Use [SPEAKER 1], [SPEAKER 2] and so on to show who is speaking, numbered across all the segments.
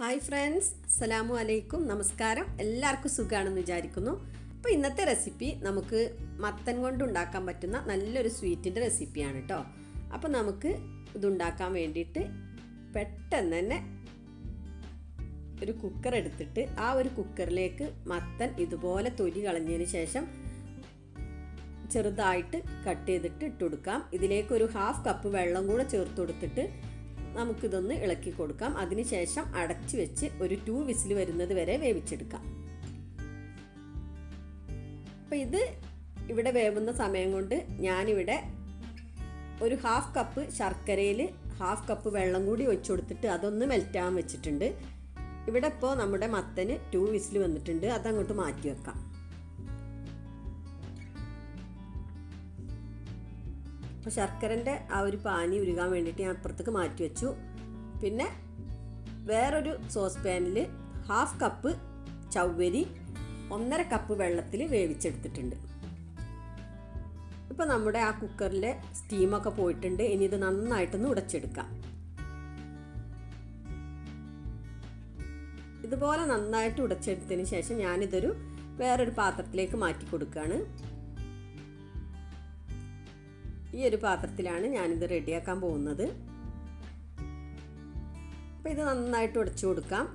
[SPEAKER 1] Hi friends അസ്സലാമു അലൈക്കും. നമസ്കാരം. എല്ലാവർക്കും സുഖമാണെന്ന് വിചാരിക്കുന്നു. അപ്പോൾ ഇന്നത്തെ റെസിപ്പി നമുക്ക് മത്തൻ കൊണ്ട് ഉണ്ടാക്കാൻ പറ്റുന്ന നല്ലൊരു സ്വീറ്റിന്റെ റെസിപ്പിയാണ് കേട്ടോ അപ്പോൾ നമുക്ക് ഇതുണ്ടാക്കാൻ വേണ്ടിയിട്ട് പെട്ടെന്ന് തന്നെ ഒരു കുക്കർ എടുത്തിട്ട് ആ ഒരു കുക്കറിലേക്ക് മത്തൻ ഇതുപോലെ തൊലി കളഞ്ഞതിന് ശേഷം ചെറുതായിട്ട് കട്ട് ചെയ്തിട്ട് ഇട്ട് കൊടുക്കാം. ഇതിലേക്ക് ഒരു ഹാഫ് കപ്പ് വെള്ളം കൂടെ ചേർത്ത് കൊടുത്തിട്ട് നമുക്കിതൊന്ന് ഇളക്കി കൊടുക്കാം. അതിനുശേഷം അടച്ചു വെച്ച് ഒരു ടു വിസിൽ വരുന്നത് വരെ വേവിച്ചെടുക്കാം. അപ്പം ഇത് ഇവിടെ വേവുന്ന സമയം കൊണ്ട് ഞാനിവിടെ ഒരു ഹാഫ് കപ്പ് ശർക്കരയിൽ ഹാഫ് കപ്പ് വെള്ളം കൂടി ഒഴിച്ചു കൊടുത്തിട്ട് അതൊന്ന് മെൽറ്റാൻ വെച്ചിട്ടുണ്ട്. ഇവിടെ ഇപ്പോൾ നമ്മുടെ മത്തന് ടു വിസിൽ വന്നിട്ടുണ്ട്. അതങ്ങോട്ട് മാറ്റി വെക്കാം. അപ്പോൾ ശർക്കരന്റെ ആ ഒരു പാനി ഉരുകാൻ വേണ്ടിയിട്ട് ഞാൻ അപ്പുറത്തേക്ക് മാറ്റി വെച്ചു. പിന്നെ വേറൊരു സോസ് പാനിൽ ഹാഫ് കപ്പ് ചവ്വരി ഒന്നര കപ്പ് വെള്ളത്തിൽ വേവിച്ചെടുത്തിട്ടുണ്ട്. ഇപ്പോൾ നമ്മുടെ ആ കുക്കറിലെ സ്റ്റീമൊക്കെ പോയിട്ടുണ്ട്. ഇനി ഇത് നന്നായിട്ടൊന്ന് ഉടച്ചെടുക്കാം. ഇതുപോലെ നന്നായിട്ട് ഉടച്ചെടുത്തതിന് ശേഷം ഞാനിതൊരു വേറൊരു പാത്രത്തിലേക്ക് മാറ്റി കൊടുക്കുകയാണ്. ഈ ഒരു പാത്രത്തിലാണ് ഞാനിത് റെഡിയാക്കാൻ പോകുന്നത്. അപ്പോൾ ഇത് നന്നായിട്ട് ഉടച്ചു കൊടുക്കാം.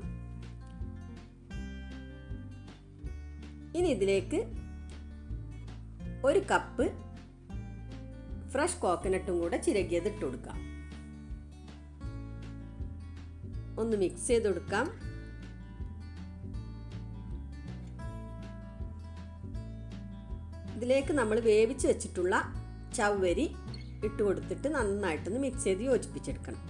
[SPEAKER 1] ഇനി ഇതിലേക്ക് ഒരു കപ്പ് ഫ്രഷ് കോക്കനട്ടും കൂടെ ചിരകിയത് ഇട്ട് കൊടുക്കാം. ഒന്ന് മിക്സ് ചെയ്ത് കൊടുക്കാം. ഇതിലേക്ക് നമ്മൾ വേവിച്ച് വെച്ചിട്ടുള്ള ചവ്വരി ഇട്ട് കൊടുത്തിട്ട് നന്നായിട്ടൊന്ന് മിക്സ് ചെയ്ത് യോജിപ്പിച്ചെടുക്കണം.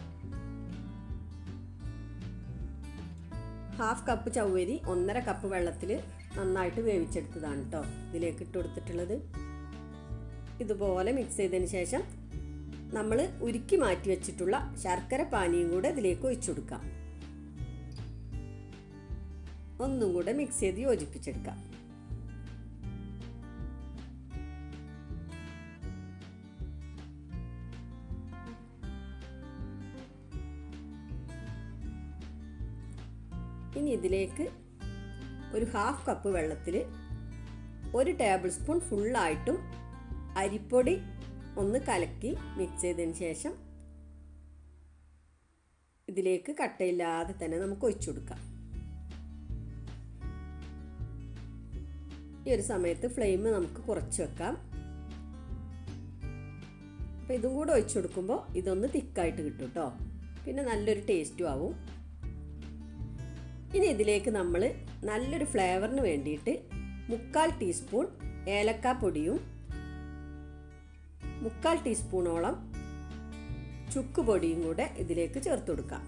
[SPEAKER 1] ഹാഫ് കപ്പ് ചവ്വരി ഒന്നര കപ്പ് വെള്ളത്തിൽ നന്നായിട്ട് വേവിച്ചെടുത്തതാണ് കേട്ടോ ഇതിലേക്ക് ഇട്ട് കൊടുത്തിട്ടുള്ളത്. ഇതുപോലെ മിക്സ് ചെയ്തതിന് ശേഷം നമ്മൾ ഉരുക്കി മാറ്റി വെച്ചിട്ടുള്ള ശർക്കര പാനിയും കൂടെ ഇതിലേക്ക് ഒഴിച്ചു കൊടുക്കാം. ഒന്നും കൂടെ മിക്സ് ചെയ്ത് യോജിപ്പിച്ചെടുക്കാം. ഇനി ഇതിലേക്ക് ഒരു ഹാഫ് കപ്പ് വെള്ളത്തിൽ ഒരു ടേബിൾ സ്പൂൺ ഫുള്ളായിട്ടും അരിപ്പൊടി ഒന്ന് കലക്കി മിക്സ് ചെയ്തതിന് ശേഷം ഇതിലേക്ക് കട്ടയില്ലാതെ തന്നെ നമുക്ക് ഒഴിച്ചു കൊടുക്കാം. ഈ ഒരു സമയത്ത് ഫ്ലെയിം നമുക്ക് കുറച്ച് വെക്കാം. അപ്പോൾ ഇതും കൂടെ ഒഴിച്ചു കൊടുക്കുമ്പോൾ ഇതൊന്ന് തിക്കായിട്ട് കിട്ടും കേട്ടോ പിന്നെ നല്ലൊരു ടേസ്റ്റും ആവും. ഇനി ഇതിലേക്ക് നമ്മൾ നല്ലൊരു ഫ്ലേവറിന് വേണ്ടിയിട്ട് മുക്കാൽ ടീസ്പൂൺ ഏലക്കാപ്പൊടിയും മുക്കാൽ ടീസ്പൂണോളം ചുക്ക് പൊടിയും കൂടെ ഇതിലേക്ക് ചേർത്ത് കൊടുക്കാം.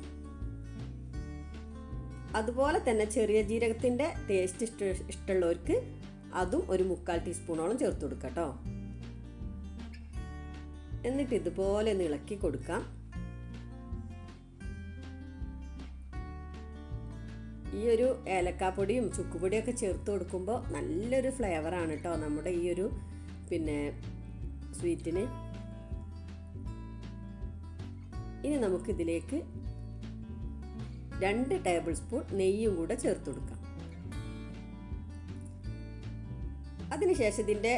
[SPEAKER 1] അതുപോലെ തന്നെ ചെറിയ ജീരകത്തിന്റെ ടേസ്റ്റ് ഇഷ്ട ഇഷ്ടമുള്ളവർക്ക് അതും ഒരു മുക്കാൽ ടീസ്പൂണോളം ചേർത്ത് കൊടുക്കാം കേട്ടോ. എന്നിട്ട് ഇതുപോലെ ഒന്ന് ഇളക്കി കൊടുക്കാം. ഈ ഒരു ഏലക്കാപ്പൊടിയും ചുക്കുപൊടിയൊക്കെ ചേർത്ത് കൊടുക്കുമ്പോൾ നല്ലൊരു ഫ്ലേവറാണ് കേട്ടോ നമ്മുടെ ഈ ഒരു പിന്നെ സ്വീറ്റിന് ഇനി നമുക്കിതിലേക്ക് രണ്ട് ടേബിൾ സ്പൂൺ നെയ്യും കൂടെ ചേർത്ത് കൊടുക്കാം. അതിനുശേഷം ഇതിന്റെ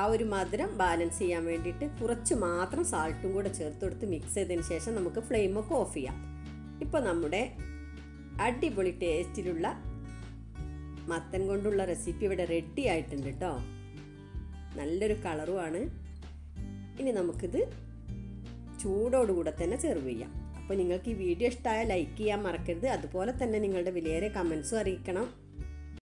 [SPEAKER 1] ആ ഒരു മധുരം ബാലൻസ് ചെയ്യാൻ വേണ്ടിയിട്ട് കുറച്ച് മാത്രം സാൾട്ടും കൂടെ ചേർത്ത് കൊടുത്ത് മിക്സ് ചെയ്തതിന് ശേഷം നമുക്ക് ഫ്ലെയിമൊക്കെ ഓഫ് ചെയ്യാം. ഇപ്പോൾ നമ്മുടെ അടിപൊളി ടേസ്റ്റിലുള്ള മത്തൻ കൊണ്ടുള്ള റെസിപ്പി ഇവിടെ റെഡി ആയിട്ടുണ്ട് കേട്ടോ നല്ലൊരു കളറുമാണ്. ഇനി നമുക്കിത് ചൂടോടുകൂടെ തന്നെ സെർവ് ചെയ്യാം. അപ്പോൾ നിങ്ങൾക്ക് ഈ വീഡിയോ ഇഷ്ടമായ ലൈക്ക് ചെയ്യാൻ മറക്കരുത്. അതുപോലെ തന്നെ നിങ്ങളുടെ വിലയേറെ കമൻസും അറിയിക്കണം.